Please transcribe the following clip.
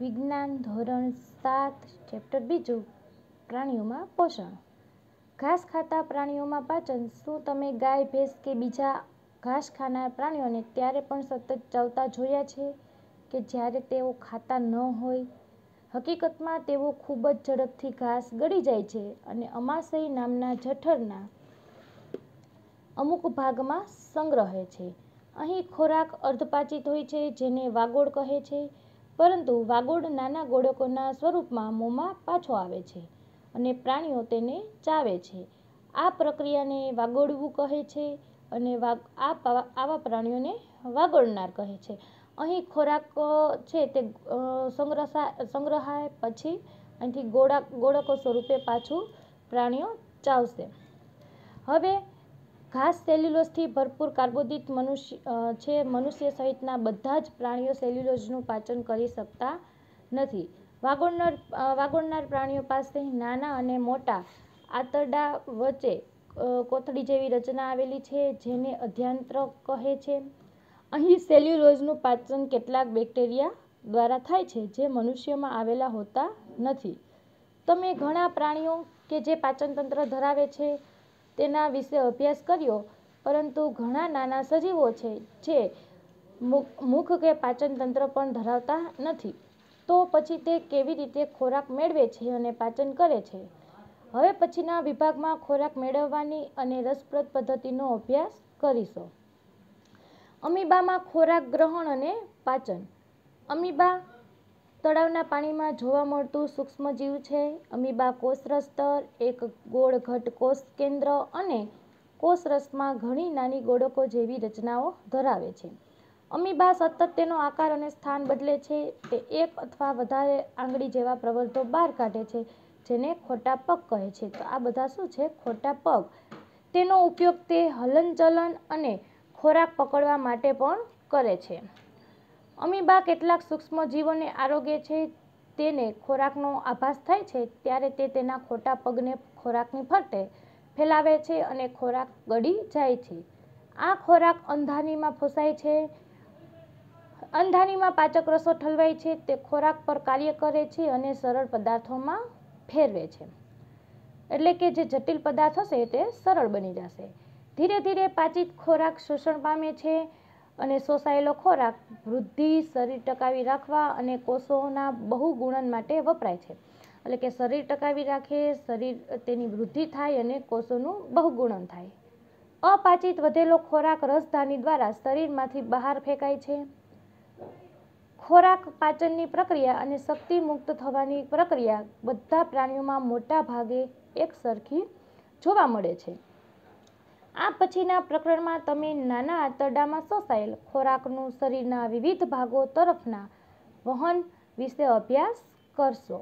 વિજ્ઞાન ધોરણ સાત ચેપ્ટર બીજું, પ્રાણીઓમાં પોષણ. ઘાસ ખાતા પ્રાણીઓમાં પાચન. શું તમે ગાય, ભેંસ કે બીજા ઘાસ ખાનાર પ્રાણીઓને ત્યારે પણ સતત ચાવતા જોયા છે કે જ્યારે તેઓ ખાતા ન હોય? હકીકતમાં તેઓ ખૂબ જ ઝડપથી ઘાસ ગળી જાય છે અને અમાશય નામના જઠરના અમુક ભાગમાં સંગ્રહે છે. અહીં ખોરાક અર્ધપાચિત હોય છે જેને વાગોળ કહે છે. પરંતુ વાગોળ નાના ગોળકોના સ્વરૂપમાં મોંમાં પાછો આવે છે અને પ્રાણીઓ તેને ચાવે છે. આ પ્રક્રિયાને વાગોળવું કહે છે અને આવા પ્રાણીઓને વાગોળનાર કહે છે. અહીં ખોરાક છે તે સંગ્રહાય પછી અહીંથી ગોળા, ગોળકો સ્વરૂપે પાછું પ્રાણીઓ ચાવશે. હવે ઘાસ સેલ્યુલોઝથી ભરપૂર કાર્બોદિત મનુષ્ય છે, મનુષ્ય સહિતના બધા જ પ્રાણીઓ સેલ્યુલોઝનું પાચન કરી શકતા નથી. વાગોળનાર વાગોળનાર પ્રાણીઓ પાસે નાના અને મોટા આંતરડા વચ્ચે કોથળી જેવી રચના આવેલી છે, જેને અધ્યાંત્ર કહે છે. અહીં સેલ્યુલોઝનું પાચન કેટલાક બેક્ટેરિયા દ્વારા થાય છે, જે મનુષ્યમાં આવેલા હોતા નથી. તમે ઘણા પ્રાણીઓ કે જે પાચનતંત્ર ધરાવે છે તેના વિશે અભ્યાસ કર્યો, પરંતુ ઘણા નાના સજીવો છે, જે મુખ કે પાચનતંત્ર પણ ધરાવતા નથી. તો પછી તે કેવી રીતે ખોરાક મેળવે છે અને પાચન કરે છે? હવે પછીના વિભાગમાં ખોરાક મેળવવાની અને રસપ્રદ પદ્ધતિનો અભ્યાસ કરીશું. અમીબામાં ખોરાક ગ્રહણ અને પાચન. અમીબા તળાવના પાણીમાં જોવા મળતું સૂક્ષ્મજીવ છે. અમીબા કોષરસ્તર એક ગોળ ઘટ કોષ કેન્દ્ર અને કોષરસમાં ઘણી નાની ગોળકો જેવી રચનાઓ ધરાવે છે. અમીબા સતત તેનો આકાર અને સ્થાન બદલે છે. તે એક અથવા વધારે આંગળી જેવા પ્રવર્ધો બહાર કાઢે છે, જેને ખોટા પગ કહે છે. તો આ બધા શું છે? ખોટા પગ. તેનો ઉપયોગ તે હલનચલન અને ખોરાક પકડવા માટે પણ કરે છે. અમીબા કેટલાક સૂક્ષ્મ જીવોને આરોગ્ય છે, તેને ખોરાકનો આભાસ થાય છે, ત્યારે તે તેના ખોટા પગને ખોરાકની ફરતે ફેલાવે છે અને ખોરાક ગળી જાય છે. આ ખોરાક અંધાનીમાં ફસાય છે અંધાનીમાં પાચક રસો ઠલવાય છે, તે ખોરાક પર કાર્ય કરે છે અને સરળ પદાર્થોમાં ફેરવે છે. એટલે કે જે જટિલ પદાર્થ હશે તે સરળ બની જશે. ધીરે ધીરે પાચિત ખોરાક શોષણ પામે છે અને શોષાયેલો ખોરાક વૃદ્ધિ, શરીર ટકાવી રાખવા અને કોષોના બહુગુણન માટે વપરાય છે. એટલે કે શરીર ટકાવી રાખે, શરીર તેની વૃદ્ધિ થાય અને કોષોનું બહુગુણન થાય. અપાચિત વધેલો ખોરાક રસધાની દ્વારા શરીરમાંથી બહાર ફેંકાય છે. ખોરાક પાચનની પ્રક્રિયા અને શક્તિ મુક્ત થવાની પ્રક્રિયા બધા પ્રાણીઓમાં મોટા ભાગે એકસરખી જોવા મળે છે. આ પછીના પ્રકરણમાં તમે નાના આંતરડામાં શોષાયેલ ખોરાકનું શરીરના વિવિધ ભાગો તરફના વહન વિશે અભ્યાસ કરશો.